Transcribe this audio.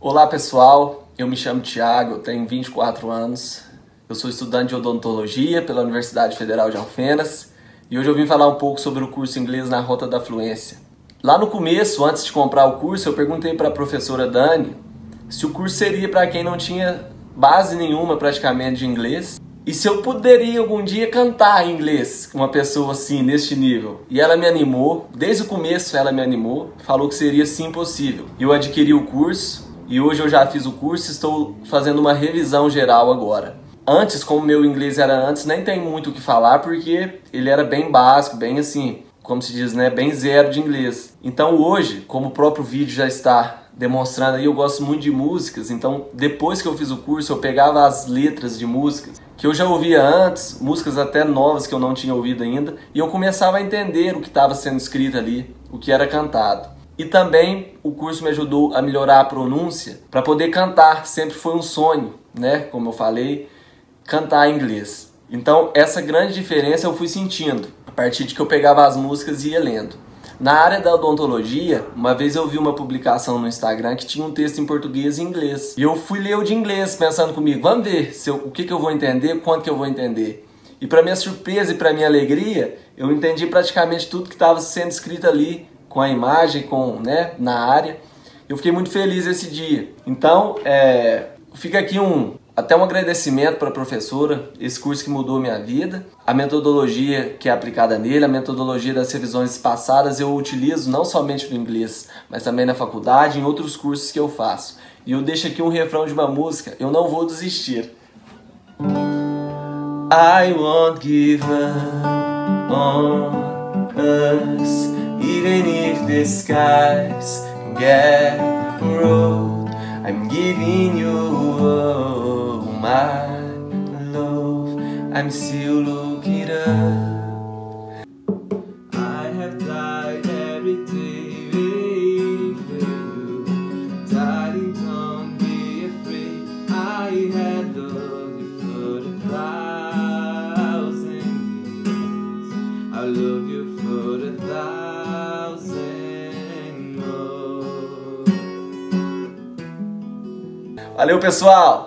Olá pessoal, eu me chamo Thiago, eu tenho 24 anos, eu sou estudante de odontologia pela Universidade Federal de Alfenas e hoje eu vim falar um pouco sobre o curso inglês na Rota da Fluência. Lá no começo, antes de comprar o curso, eu perguntei para a professora Dani se o curso seria para quem não tinha base nenhuma praticamente de inglês e se eu poderia algum dia cantar em inglês com uma pessoa assim, neste nível. E ela me animou, desde o começo ela me animou, falou que seria sim possível. Eu adquiri o curso, e hoje eu já fiz o curso e estou fazendo uma revisão geral agora. Antes, como meu inglês era antes, nem tem muito o que falar porque ele era bem básico, bem assim, como se diz, né, bem zero de inglês. Então hoje, como o próprio vídeo já está demonstrando aí, eu gosto muito de músicas, então depois que eu fiz o curso, eu pegava as letras de músicas que eu já ouvia antes, músicas até novas que eu não tinha ouvido ainda, e eu começava a entender o que estava sendo escrito ali, o que era cantado. E também o curso me ajudou a melhorar a pronúncia para poder cantar. Sempre foi um sonho, né? Como eu falei, cantar em inglês. Então, essa grande diferença eu fui sentindo a partir de que eu pegava as músicas e ia lendo. Na área da odontologia, uma vez eu vi uma publicação no Instagram que tinha um texto em português e inglês. E eu fui ler o de inglês, pensando comigo, vamos ver eu, o que, que eu vou entender, quanto que eu vou entender. E para minha surpresa e para minha alegria, eu entendi praticamente tudo que estava sendo escrito ali com a imagem, com, né, na área. Eu fiquei muito feliz esse dia. Então, é, fica aqui um até um agradecimento para a professora, esse curso que mudou minha vida. A metodologia que é aplicada nele, a metodologia das revisões passadas, eu utilizo não somente no inglês, mas também na faculdade, em outros cursos que eu faço. E eu deixo aqui um refrão de uma música, eu não vou desistir. I won't give up on us the skies get rolled, I'm giving you all my love. I'm still looking up. I have died every day for you. Darling, don't be afraid. I have loved you for a thousand years. I love you for a thousand. Valeu, pessoal!